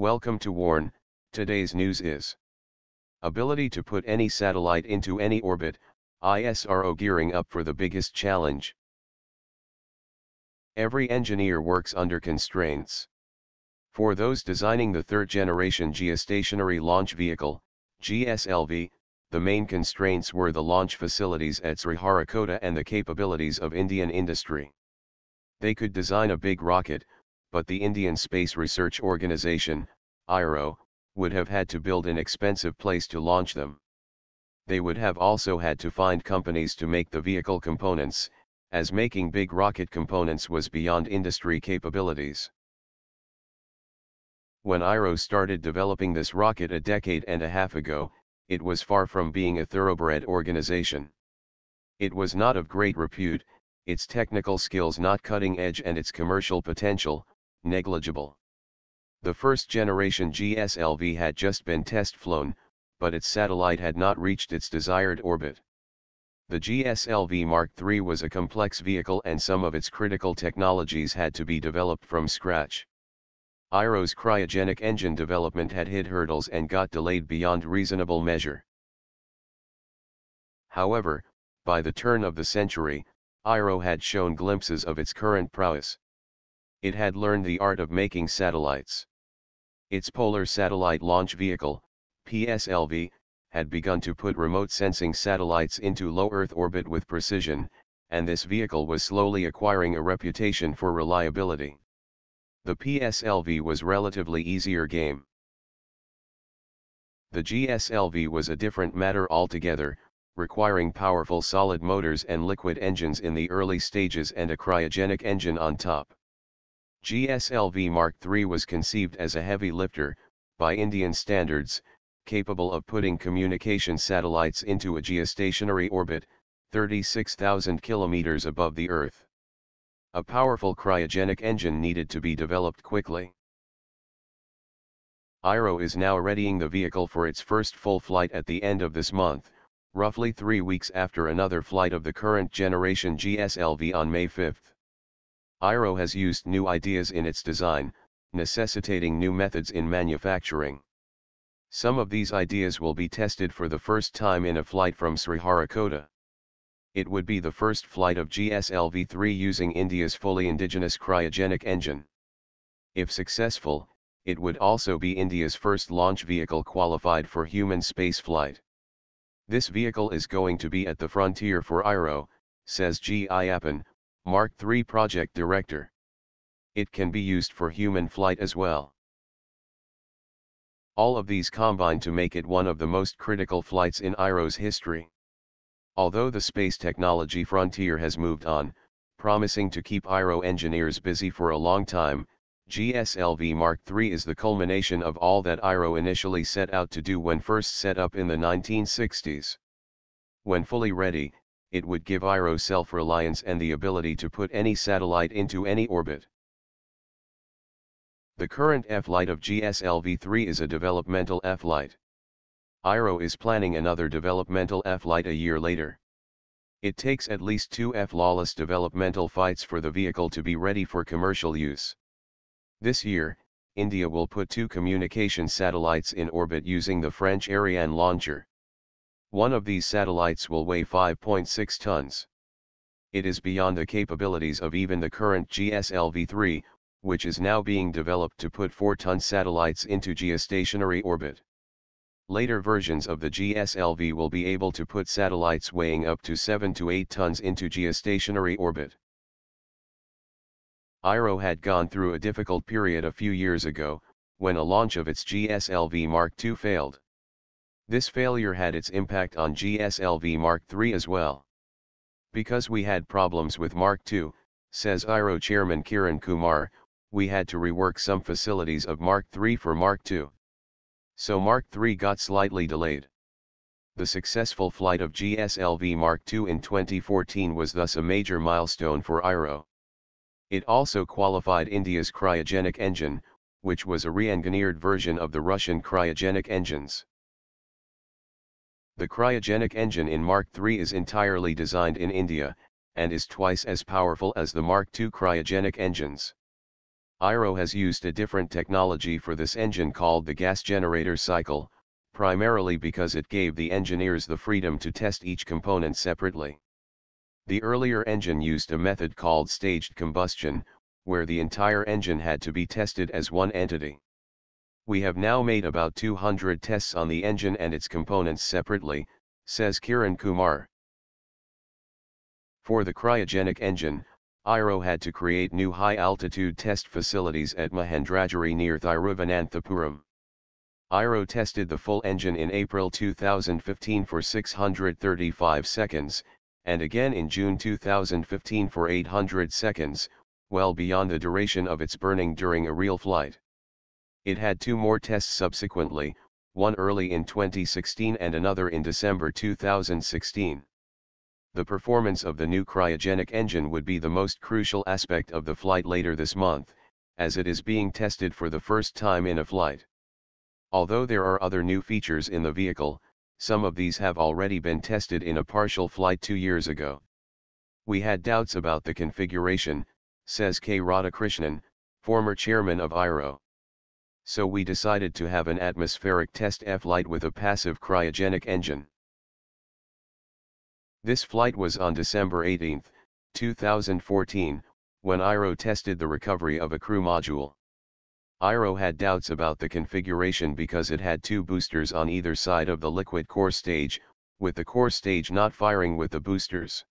Welcome to Warn, today's news is Ability to put any satellite into any orbit, ISRO gearing up for the biggest challenge. Every engineer works under constraints. For those designing the third generation geostationary launch vehicle, GSLV, the main constraints were the launch facilities at Sriharikota and the capabilities of Indian industry. They could design a big rocket, but the Indian Space Research Organization, ISRO, would have had to build an expensive place to launch them. They would have also had to find companies to make the vehicle components, as making big rocket components was beyond industry capabilities. When ISRO started developing this rocket a decade and a half ago, it was far from being a thoroughbred organization. It was not of great repute, its technical skills not cutting edge and its commercial potential, negligible. The first generation GSLV had just been test flown, but its satellite had not reached its desired orbit. The GSLV Mark III was a complex vehicle and some of its critical technologies had to be developed from scratch. ISRO's cryogenic engine development had hit hurdles and got delayed beyond reasonable measure. However, by the turn of the century, ISRO had shown glimpses of its current prowess. It had learned the art of making satellites. Its Polar Satellite Launch Vehicle, PSLV, had begun to put remote sensing satellites into low Earth orbit with precision, and this vehicle was slowly acquiring a reputation for reliability. The PSLV was relatively easier game. The GSLV was a different matter altogether, requiring powerful solid motors and liquid engines in the early stages and a cryogenic engine on top. GSLV Mark III was conceived as a heavy lifter, by Indian standards, capable of putting communication satellites into a geostationary orbit, 36,000 kilometers above the Earth. A powerful cryogenic engine needed to be developed quickly. ISRO is now readying the vehicle for its first full flight at the end of this month, roughly three weeks after another flight of the current generation GSLV on May 5. ISRO has used new ideas in its design, necessitating new methods in manufacturing. Some of these ideas will be tested for the first time in a flight from Sriharikota. It would be the first flight of GSLV-3 using India's fully indigenous cryogenic engine. If successful, it would also be India's first launch vehicle qualified for human spaceflight. This vehicle is going to be at the frontier for ISRO, says G. Ayyappan, Mark III project director. It can be used for human flight as well. All of these combine to make it one of the most critical flights in ISRO's history. Although the space technology frontier has moved on, promising to keep ISRO engineers busy for a long time, GSLV Mark III is the culmination of all that ISRO initially set out to do when first set up in the 1960s. When fully ready, it would give ISRO self-reliance and the ability to put any satellite into any orbit. The current F-Light of GSLV-3 is a developmental F-Light. ISRO is planning another developmental F-Light a year later. It takes at least two F-lawless developmental fights for the vehicle to be ready for commercial use. This year, India will put two communication satellites in orbit using the French Ariane launcher. One of these satellites will weigh 5.6 tons. It is beyond the capabilities of even the current GSLV-3, which is now being developed to put 4-ton satellites into geostationary orbit. Later versions of the GSLV will be able to put satellites weighing up to 7 to 8 tons into geostationary orbit. ISRO had gone through a difficult period a few years ago, when a launch of its GSLV Mark II failed. This failure had its impact on GSLV Mark III as well. Because we had problems with Mark II, says ISRO Chairman Kiran Kumar, we had to rework some facilities of Mark III for Mark II. So Mark III got slightly delayed. The successful flight of GSLV Mark II in 2014 was thus a major milestone for ISRO. It also qualified India's cryogenic engine, which was a re-engineered version of the Russian cryogenic engines. The cryogenic engine in Mark III is entirely designed in India, and is twice as powerful as the Mark II cryogenic engines. ISRO has used a different technology for this engine called the gas generator cycle, primarily because it gave the engineers the freedom to test each component separately. The earlier engine used a method called staged combustion, where the entire engine had to be tested as one entity. We have now made about 200 tests on the engine and its components separately, says Kiran Kumar. For the cryogenic engine, ISRO had to create new high-altitude test facilities at Mahendragiri near Thiruvananthapuram. ISRO tested the full engine in April 2015 for 635 seconds, and again in June 2015 for 800 seconds, well beyond the duration of its burning during a real flight. It had two more tests subsequently, one early in 2016 and another in December 2016. The performance of the new cryogenic engine would be the most crucial aspect of the flight later this month, as it is being tested for the first time in a flight. Although there are other new features in the vehicle, some of these have already been tested in a partial flight two years ago. We had doubts about the configuration, says K. Radhakrishnan, former chairman of ISRO. So we decided to have an atmospheric test F-light with a passive cryogenic engine. This flight was on December 18, 2014, when ISRO tested the recovery of a crew module. ISRO had doubts about the configuration because it had two boosters on either side of the liquid core stage, with the core stage not firing with the boosters.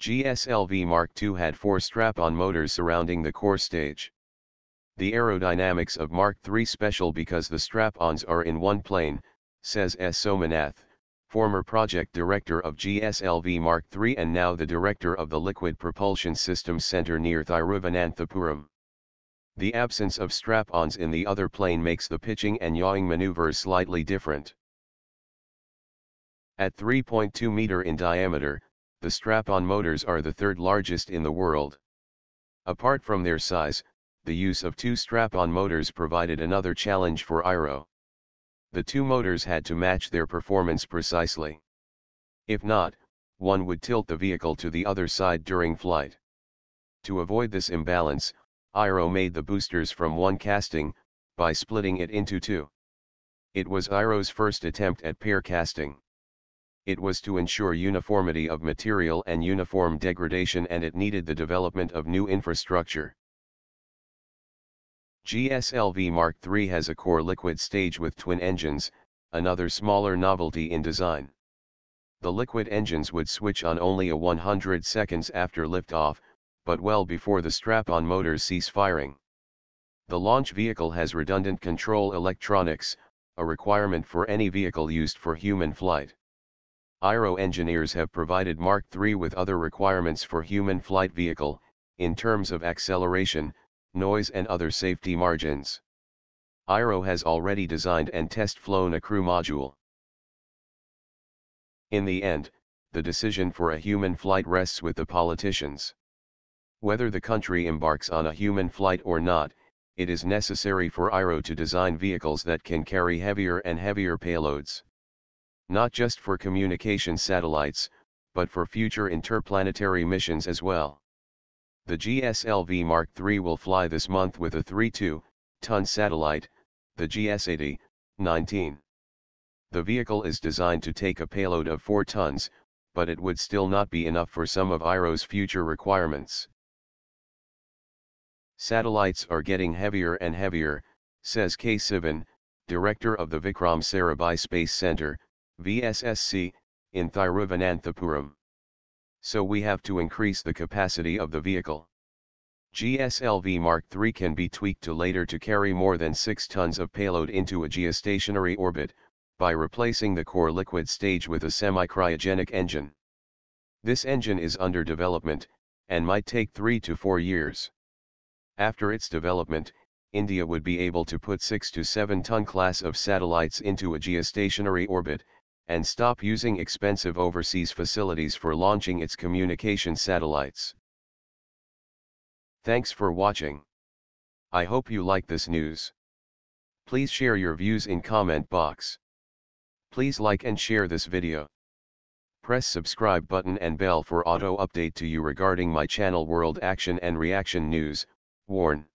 GSLV Mark II had four strap-on motors surrounding the core stage. The aerodynamics of Mark III special because the strap-ons are in one plane, says S. Somanath former project director of GSLV Mark III and now the director of the Liquid Propulsion Systems Center near Thiruvananthapuram. The absence of strap-ons in the other plane makes the pitching and yawing maneuvers slightly different. At 3.2 meter in diameter, the strap-on motors are the third largest in the world. Apart from their size, the use of two strap-on motors provided another challenge for ISRO. The two motors had to match their performance precisely. If not, one would tilt the vehicle to the other side during flight. To avoid this imbalance, ISRO made the boosters from one casting, by splitting it into two. It was ISRO's first attempt at pair casting. It was to ensure uniformity of material and uniform degradation and it needed the development of new infrastructure. GSLV Mark III has a core liquid stage with twin engines, another smaller novelty in design. The liquid engines would switch on only a 100 seconds after liftoff, but well before the strap-on motors cease firing. The launch vehicle has redundant control electronics, a requirement for any vehicle used for human flight. ISRO engineers have provided Mark III with other requirements for human flight vehicle, in terms of acceleration, noise and other safety margins. ISRO has already designed and test flown a crew module. In the end, the decision for a human flight rests with the politicians. Whether the country embarks on a human flight or not, it is necessary for ISRO to design vehicles that can carry heavier and heavier payloads. Not just for communication satellites, but for future interplanetary missions as well. The GSLV Mark III will fly this month with a 3.2-ton satellite, the GSAT, 19. The vehicle is designed to take a payload of 4 tons, but it would still not be enough for some of ISRO's future requirements. Satellites are getting heavier and heavier, says K. Sivan, director of the Vikram Sarabhai Space Center, VSSC, in Thiruvananthapuram so we have to increase the capacity of the vehicle. GSLV Mark III can be tweaked to later to carry more than 6 tons of payload into a geostationary orbit, by replacing the core liquid stage with a semi-cryogenic engine. This engine is under development, and might take 3 to 4 years. After its development, India would be able to put 6 to 7 ton class of satellites into a geostationary orbit, and stop using expensive overseas facilities for launching its communication satellites. Thanks for watching. I hope you like this news. Please share your views in comment box. Please like and share this video. Press subscribe button and bell for auto update to you regarding my channel World Action and Reaction News, Warn.